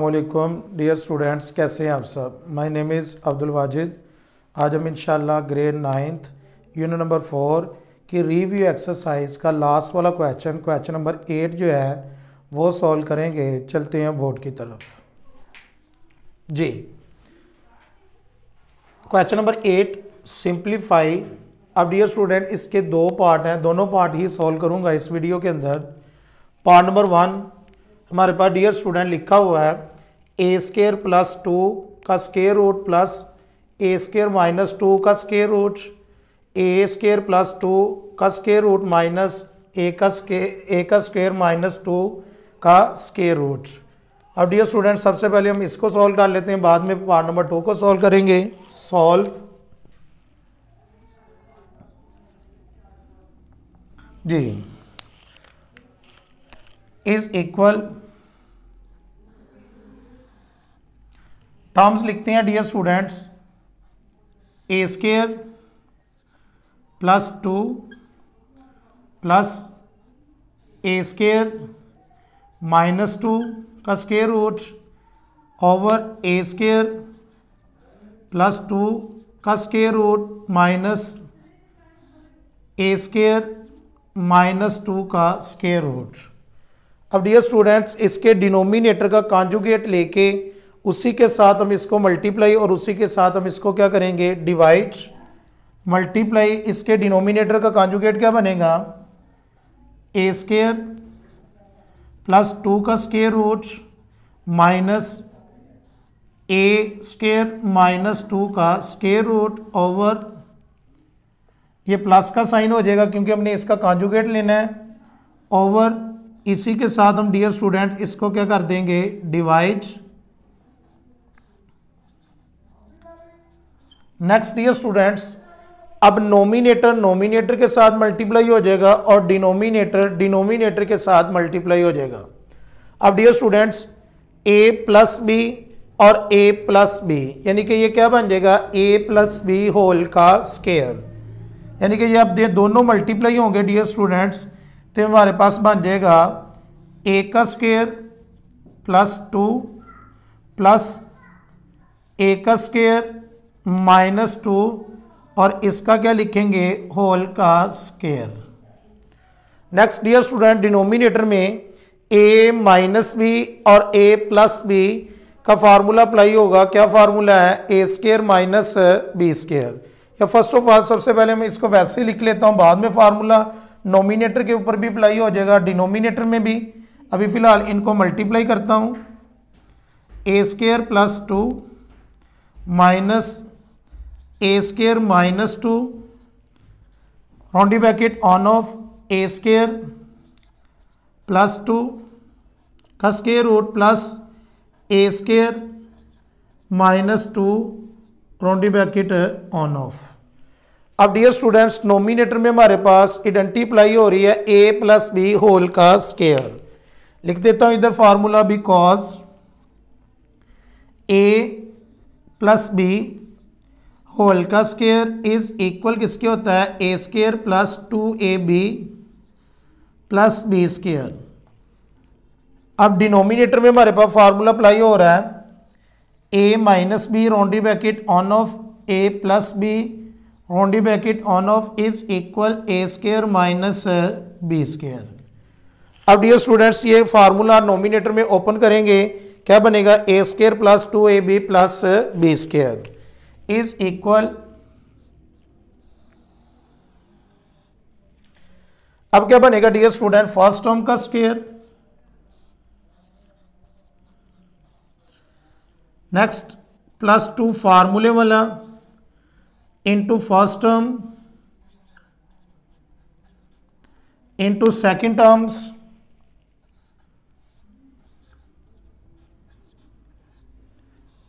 वालेकुम dear students, कैसे हैं आप सब? My name is Abdul Wajid आज हम इंशाल्लाह grade ninth unit number four की रिव्यू एक्सरसाइज का लास्ट वाला क्वेश्चन क्वेश्चन नंबर एट जो है, वो सॉल्व करेंगे। चलते हैं बोर्ड की तरफ़। जी। क्वेश्चन नंबर एट सिंप्लीफाई अब डियर स्टूडेंट इसके दो पार्ट हैं, दोनों पार्ट ही सॉल्व करूँगा इस वीडियो के अंदर। पार्ट नंबर वन हमारे पास डियर स्टूडेंट लिखा हुआ है ए स्केयर प्लस टू का square root plus A square minus two का square root A square plus two का स्केयर रूट माइनस ए का स्के ए का स्क्वेयर माइनस टू का स्केयर रूट अब डियर स्टूडेंट सबसे पहले हम इसको सॉल्व कर लेते हैं, बाद में पार्ट नंबर टू को सॉल्व करेंगे। सॉल्व जी। इज़ इक्वल टर्म्स लिखते हैं dear students A square plus two plus A square minus two का square root over A square plus two का square root minus A square minus two का square root अब dear students इसके denominator का conjugate लेके उसी के साथ हम इसको मल्टीप्लाई और उसी के साथ हम इसको क्या करेंगे? डिवाइड मल्टीप्लाई इसके डिनोमिनेटर का कॉन्जुगेट क्या बनेगा? ए स्केयर प्लस टू का square root minus a square minus two का स्केयर रूट ओवर ये प्लस का साइन हो जाएगा क्योंकि हमने इसका कॉन्जुगेट लेना है। ओवर इसी के साथ हम डियर स्टूडेंट इसको क्या कर देंगे? डिवाइड नेक्स्ट डियर स्टूडेंट्स अब नोमिनेटर नोमिनेटर के साथ मल्टीप्लाई हो जाएगा और डिनोमिनेटर डिनोमिनेटर के साथ मल्टीप्लाई हो जाएगा। अब dear students A plus B और ए प्लस बी यानी कि ये क्या बन जाएगा? ए प्लस बी होल का स्केयर यानी कि ये अब ये दोनों मल्टीप्लाई होंगे डियर स्टूडेंट्स तो हमारे पास बन जाएगा ए का square plus two plus A का स्केयर माइनस टू, और इसका क्या लिखेंगे? होल का square next dear student denominator में ए माइनस बी और ए प्लस बी का फार्मूला अप्लाई होगा। क्या फार्मूला है? A square minus B square या फ़र्स्ट ऑफ़ ऑल सबसे पहले मैं इसको वैसे ही लिख लेता हूँ, बाद में फार्मूला नोमिनेटर के ऊपर भी अप्लाई हो जाएगा डिनोमिनेटर में भी। अभी फ़िलहाल इनको मल्टीप्लाई करता हूँ। A square plus two minus A square minus two roundy bracket on off A square plus two का square root plus A square minus two roundy bracket on off अब डियर स्टूडेंट्स नोमिनेटर में हमारे पास identify हो रही है ए plus B whole का square लिख देता हूँ इधर formula because A plus B whole का स्केयर इज़ इक्वल किसके होता है? A square plus two A B plus B square अब डिनोमिनेटर में हमारे पास फार्मूला अप्लाई हो रहा है। A minus B roundy bracket on off A plus B roundy bracket on off is equal A square minus B square अब dear students ये formula numerator में ओपन करेंगे। क्या बनेगा? A square plus two A B plus B square is equal अब क्या बनेगा dear student first term का स्केयर नेक्स्ट प्लस टू फार्मूले वाला into first term into second terms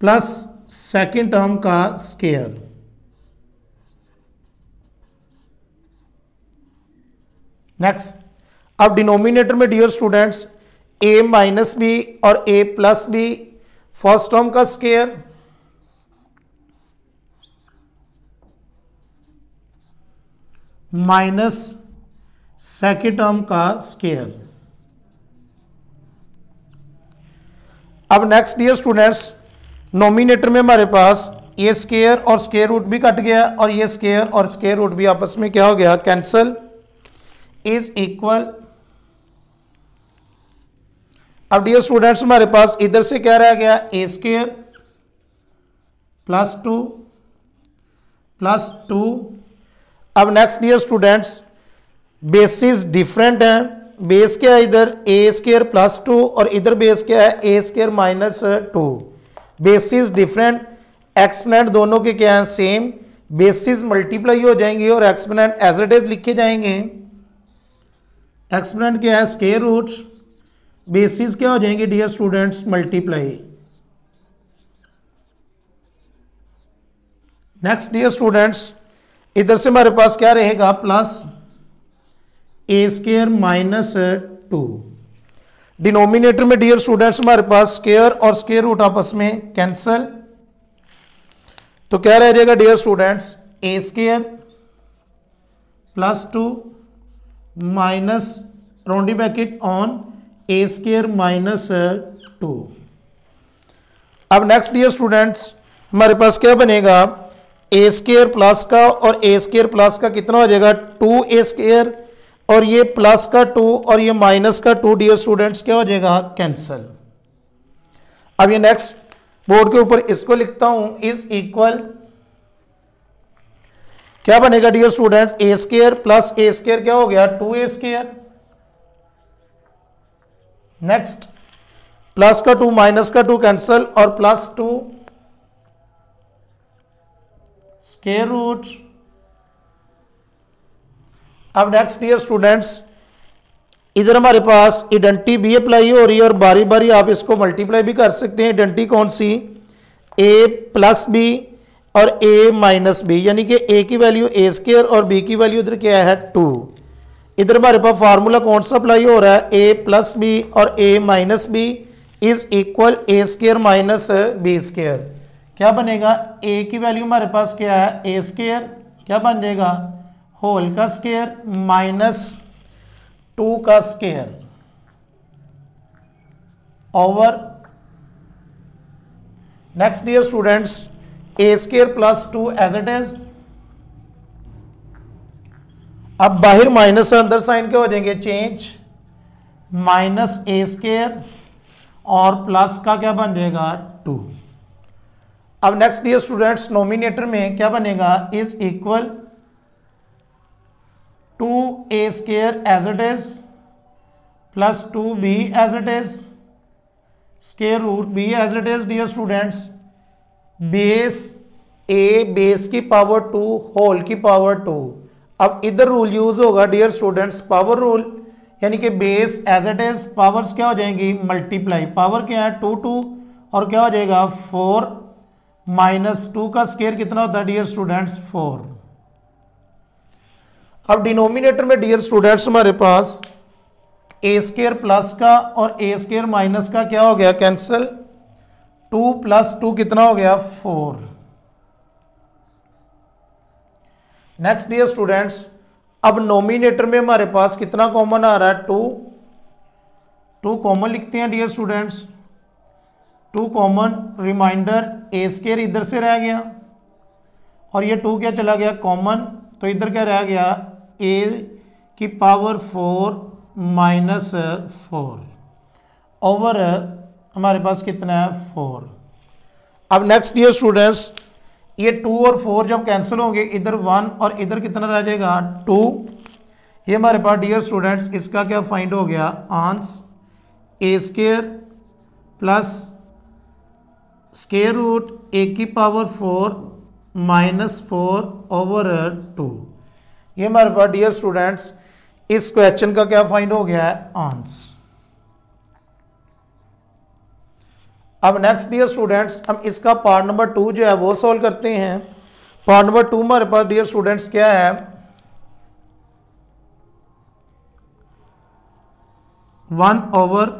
plus second term का स्केयर नेक्स्ट अब डिनोमिनेटर में dear students A minus B और A plus B first term का स्केयर माइनस सेकेंड टर्म का square अब next dear students numerator में हमारे पास ये स्केयर और स्केयर रूट भी कट गया और ये स्केयर और स्केयर रूट भी आपस में क्या हो गया? कैंसल इज़ इक्वल अब डियर स्टूडेंट्स हमारे पास इधर से क्या रह गया? A square plus two plus two अब next dear students basis different है। बेस क्या है इधर? ए स्केयर प्लस टू और इधर बेस क्या है? A square minus two basis different exponent दोनों के क्या हैं? सेम बेसिस मल्टीप्लाई हो जाएँगे और एक्सपोनेंट एज इट इज़ लिखे जाएँगे। एक्सपोनेंट क्या है? स्केयर रूट बेसिस क्या हो जाएँगे dear students multiply next dear students इधर से हमारे पास क्या रहेगा? Plus A square minus two denominator में डियर स्टूडेंट्स हमारे पास स्केयर और स्केयर रूट आपस में कैंसल तो क्या रह जाएगा dear students A square plus two minus roundy bracket on A square minus two अब नेक्स्ट डियर स्टूडेंट्स हमारे पास क्या बनेगा? ए स्केयर प्लस का और ए स्केयर प्लस का कितना हो जाएगा? टू ए स्केयर और ये प्लस का टू और ये माइनस का टू डियर स्टूडेंट्स क्या हो जाएगा? कैंसल अब ये नेक्स्ट बोर्ड के ऊपर इसको लिखता हूँ इज़ इक्वल क्या बनेगा dear student A square plus A square क्या हो गया? Two A square next plus का टू माइनस का टू कैंसल और प्लस टू स्केयर रूट अब नेक्स्ट ईयर स्टूडेंट्स इधर हमारे पास इडेंटी भी अप्लाई हो रही है और बारी बारी आप इसको मल्टीप्लाई भी कर सकते हैं। इडेंटी कौन सी? ए प्लस बी और ए माइनस बी यानी कि ए की वैल्यू ए स्केयर और बी की वैल्यू इधर क्या है? टू इधर हमारे पास फार्मूला कौन सा अप्लाई हो रहा है? ए प्लस बी और A minus B is equal A square minus B square क्या बनेगा? ए की वैल्यू हमारे पास क्या है? ए स्केयर क्या बन जाएगा? होल का स्केयर माइनस टू का square over next dear students A square plus two as it is अब बाहर माइनस अंदर साइन क्या हो जाएँगे? चेंज माइनस ए स्केयर और प्लस का क्या बन जाएगा? टू अब नेक्स्ट डियर स्टूडेंट्स नोमिनेटर में क्या बनेगा? Is equal to A square as it is plus two B as it is square root B as it is dear students base A base की power two whole की power two अब इधर rule use होगा dear students power rule यानी कि base as it is powers क्या हो जाएँगी? मल्टीप्लाई पावर क्या है? टू टू और क्या हो जाएगा? फोर माइनस टू का स्केयर कितना होता है डियर स्टूडेंट्स फोर अब डिनोमिनेटर में डियर स्टूडेंट्स हमारे पास ए स्केयर प्लस का और ए स्केयर माइनस का क्या हो गया? कैंसिल टू प्लस टू कितना हो गया? फोर नेक्स्ट डियर स्टूडेंट्स अब नोमिनेटर में हमारे पास कितना कॉमन आ रहा है? टू टू कॉमन लिखते हैं dear students two common remainder a square इधर से रह गया। और ये टू क्या चला गया? कॉमन तो इधर क्या रह गया? ए की power four minus four over हमारे पास कितना है? फोर अब नेक्स्ट ईयर स्टूडेंट्स ये टू और फोर जब कैंसिल होंगे, इधर वन और इधर कितना रह जाएगा? टू ये हमारे पास डियर स्टूडेंट्स इसका क्या फाइंड हो गया? आंस a square plus square root a की power four minus four over two ये हमारे पास डियर स्टूडेंट्स इस क्वेश्चन का क्या फाइंड हो गया है? आंस अब नेक्स्ट डियर स्टूडेंट्स हम इसका पार्ट नंबर टू जो है, वो सॉल्व करते हैं। पार्ट नंबर टू हमारे पास डियर स्टूडेंट्स क्या है? One over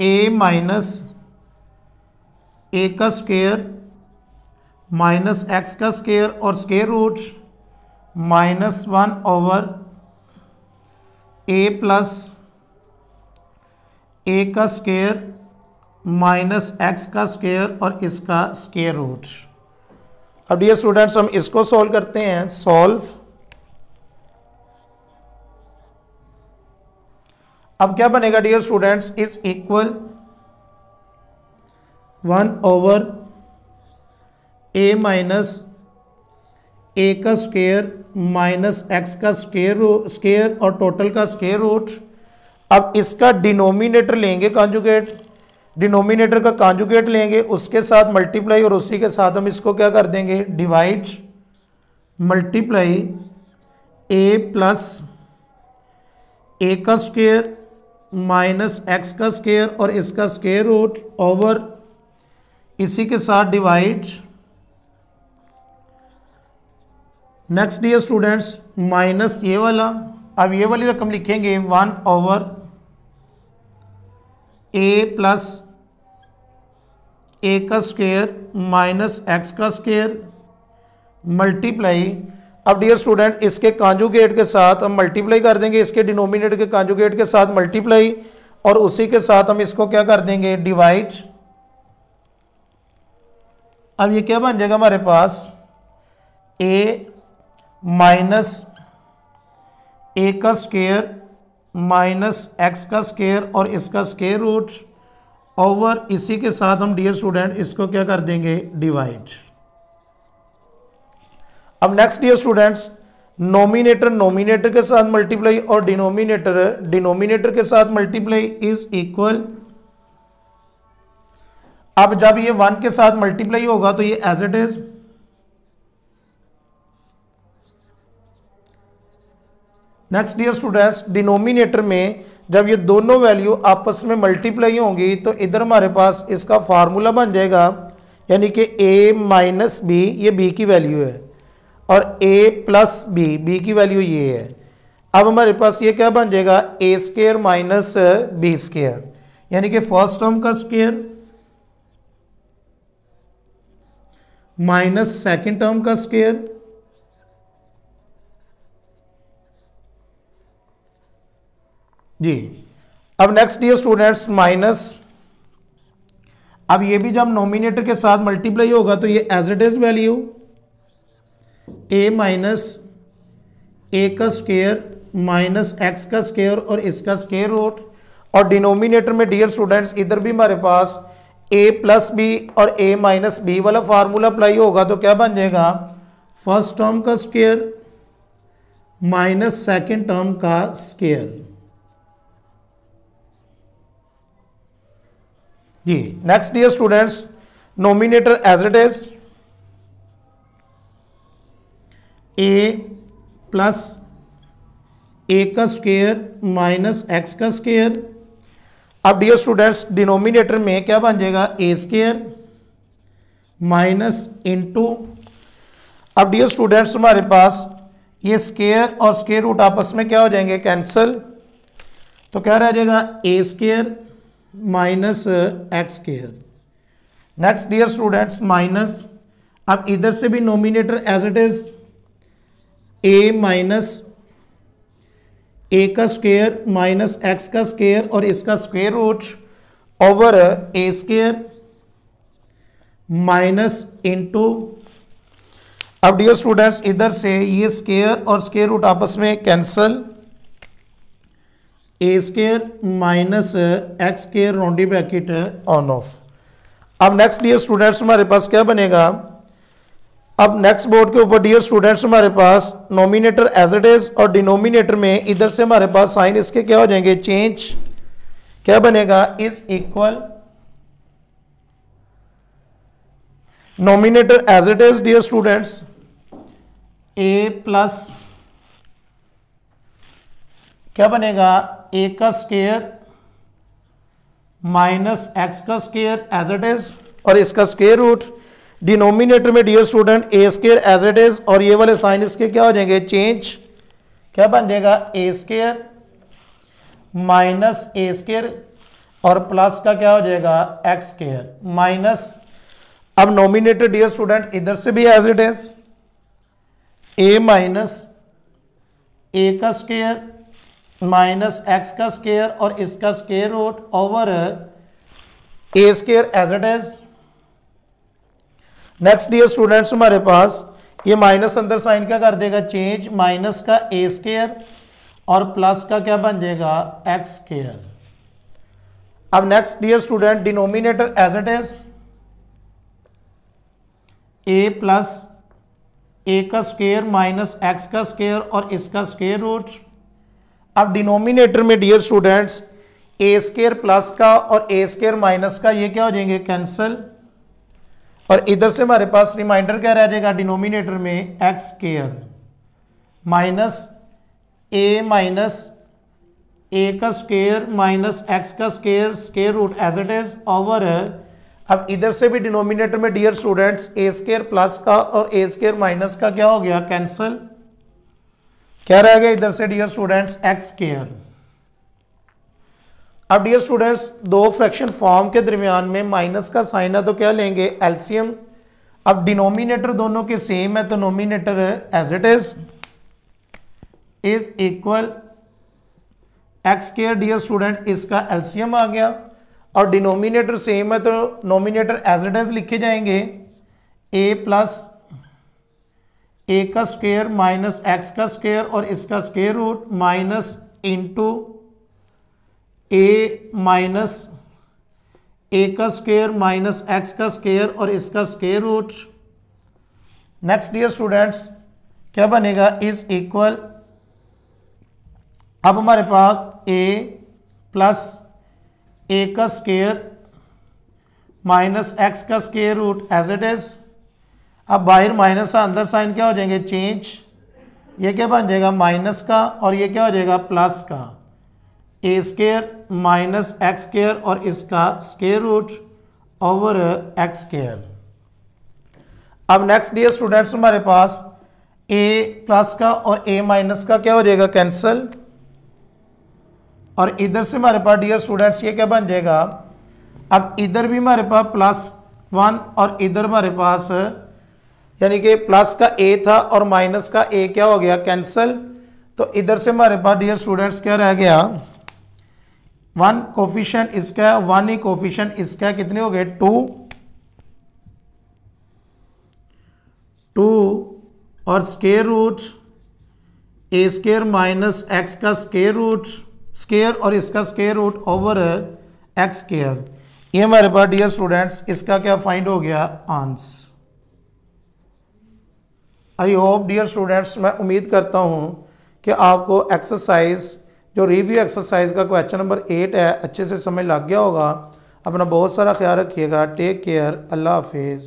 a minus a का स्क्वेयर माइनस एक्स का स्क्वेयर और square root minus one over a plus a का स्क्वेयर माइनस एक्स का स्केयर और इसका स्केयर रूट अब डियर स्टूडेंट्स हम इसको सॉल्व करते हैं. सॉल्व अब क्या बनेगा dear students is equal one over a minus a का स्केयर माइनस एक्स का स्केयर स्केयर और टोटल का स्केयर रूट अब इसका डिनोमिनेटर लेंगे कॉन्जुगेट डिनोमिनेटर का कॉन्जुगेट लेंगे, उसके साथ मल्टीप्लाई और उसी के साथ हम इसको क्या कर देंगे? Divide multiply a plus a का स्केयर माइनस एक्स का स्केयर और इसका स्केयर रूट ओवर इसी के साथ divide next dear students minus ये वाला। अब ये वाली रकम लिखेंगे। One over a plus a का स्केयर माइनस एक्स का स्क्वेयर मल्टीप्लाई अब डियर स्टूडेंट इसके कांजुगेट के साथ हम मल्टीप्लाई कर देंगे। इसके डिनोमिनेटर के कांजुगेट के साथ मल्टीप्लाई और उसी के साथ हम इसको क्या कर देंगे? डिवाइड अब ये क्या बन जाएगा हमारे पास? ए माइनस ए का स्केयर माइनस एक्स का स्केयर और इसका स्केयर रूट ओवर इसी के साथ हम डियर स्टूडेंट इसको क्या कर देंगे? डिवाइड अब next dear students numerator numerator के साथ मल्टीप्लाई और डिनोमिनेटर डिनोमिनेटर के साथ मल्टीप्लाई इज़ इक्वल अब जब ये वन के साथ मल्टीप्लाई होगा तो ये as it is next dear students denominator में जब ये दोनों वैल्यू आपस में मल्टीप्लाई होंगी तो इधर हमारे पास इसका फार्मूला बन जाएगा, यानी कि a माइनस बी ये b की वैल्यू है। और a प्लस बी बी की वैल्यू ये है। अब हमारे पास ये क्या बन जाएगा? A square minus b square यानी कि फ़र्स्ट टर्म का स्केयर माइनस सेकेंड टर्म का स्केयर जी। अब नेक्स्ट डियर स्टूडेंट्स माइनस अब ये भी जब नोमिनेटर के साथ मल्टीप्लाई होगा तो ये as it is value a minus a का स्केयर माइनस एक्स का स्केयर और इसका स्केयर रूट और डिनोमिनेटर में डियर स्टूडेंट्स इधर भी हमारे पास ए प्लस बी और ए माइनस बी वाला फार्मूला अप्लाई होगा तो क्या बन जाएगा? फ़र्स्ट टर्म का स्केयर माइनस सेकेंड टर्म का square ji. Next dear students numerator as it is a plus a का स्क्वेयर माइनस एक्स का स्क्वेयर अब डियर स्टूडेंट्स डिनोमिनेटर में क्या बन जाएगा? ए स्क्वेयर माइनस इंटू अब डियर स्टूडेंट्स हमारे पास ये स्केयर और स्केयर रूट आपस में क्या हो जाएँगे? कैंसल तो क्या रह जाएगा? A square minus x square next dear students minus अब इधर से भी numerator as it is a minus a का स्क्वेयर माइनस एक्स का स्क्वेयर और इसका square root over a square minus into अब डियर स्टूडेंट्स इधर से ये स्केयर और स्केयर रूट आपस में cancel a square minus x square राउंडी bracket on off अब नेक्स्ट डियर स्टूडेंट्स हमारे पास क्या बनेगा? अब नेक्स्ट बोर्ड के ऊपर डियर स्टूडेंट्स हमारे पास नोमिनेटर एज इट इज़ और डिनोमिनेटर में इधर से हमारे पास साइन इसके क्या हो जाएँगे? चेंज क्या बनेगा? Is equal numerator as it is dear students a plus क्या बनेगा? ए का स्केयर माइनस एक्स का स्केयर एज इट इज़ और इसका स्केयर रूट डिनोमिनेटर में dear student a square as it is और ये वाले साइन इसके क्या हो जाएँगे? चेंज क्या बन जाएगा? A square minus a square और प्लस का क्या हो जाएगा? एक्स स्केयर माइनस अब नोमिनेटर डियर स्टूडेंट इधर से भी as it is a minus a का स्केयर माइनस एक्स का स्केयर और इसका square root over a square as it is next dear students हमारे पास ये माइनस अंदर साइन क्या कर देगा? चेंज माइनस का ए स्केयर और प्लस का क्या बन जाएगा? एक्स स्केयर अब next dear student denominator as it is a plus a का स्क्वेयर माइनस एक्स का स्केयर और इसका स्केयर रूट अब डिनोमिनेटर में dear students a square plus का और ए स्केयर माइनस का, ये क्या हो जाएँगे? कैंसल और इधर से हमारे पास रिमाइंडर क्या रह जाएगा? डिनोमिनेटर में x square minus a minus a का स्केयर माइनस एक्स का square square root as it is over अब इधर से भी डिनोमिनेटर में dear students a square plus का और ए स्केयर माइनस का क्या हो गया? कैंसल क्या रह गया इधर से डियर स्टूडेंट्स एक्स स्केयर अब डियर स्टूडेंट्स दो फ्रैक्शन फॉर्म के दरमियान में माइनस का साइन है तो क्या लेंगे? एल्सियम अब डिनोमिनेटर दोनों के सेम है तो numerator as it is is equal x square dear student इसका एल्सियम आ गया। और डिनोमिनेटर सेम है तो नोमिनेटर एज इट इज़ लिखे जाएँगे। ए प्लस ए का स्क्वेयर माइनस एक्स का स्क्वेयर और इसका square root minus into a minus a का स्क्वेयर माइनस एक्स का स्क्वेयर और इसका square root next dear students क्या बनेगा? इज़ इक्वल अब हमारे पास ए प्लस ए का स्क्वेयर माइनस एक्स का square root as it is अब बाहर माइनस का अंदर साइन क्या हो जाएँगे? चेंज। ये क्या बन जाएगा? माइनस का और ये क्या हो जाएगा? प्लस का। A square minus x square और इसका square root over x square अब नेक्स्ट डियर स्टूडेंट्स हमारे पास ए प्लस का और ए माइनस का क्या हो जाएगा? कैंसल। और इधर से हमारे पास डियर स्टूडेंट्स ये क्या बन जाएगा? अब इधर भी हमारे पास प्लस वन और इधर हमारे पास यानी कि प्लस का ए था और माइनस का ए क्या हो गया? कैंसल तो इधर से हमारे पास डियर स्टूडेंट्स क्या रह गया? वन कोफिशन इसका वन ही कोफिशन इसका कितने हो गए? टू टू और square root a square minus x का स्केयर रूट स्केयर और इसका square root over x square ये हमारे पास डियर स्टूडेंट्स इसका क्या फाइंड हो गया? आंस आई होप डियर स्टूडेंट्स मैं उम्मीद करता हूँ कि आपको एक्सरसाइज जो रिव्यू एक्सरसाइज का क्वेश्चन नंबर एट है, अच्छे से समझ लग गया होगा। अपना बहुत सारा ख्याल रखिएगा। टेक केयर अल्लाह हाफिज़।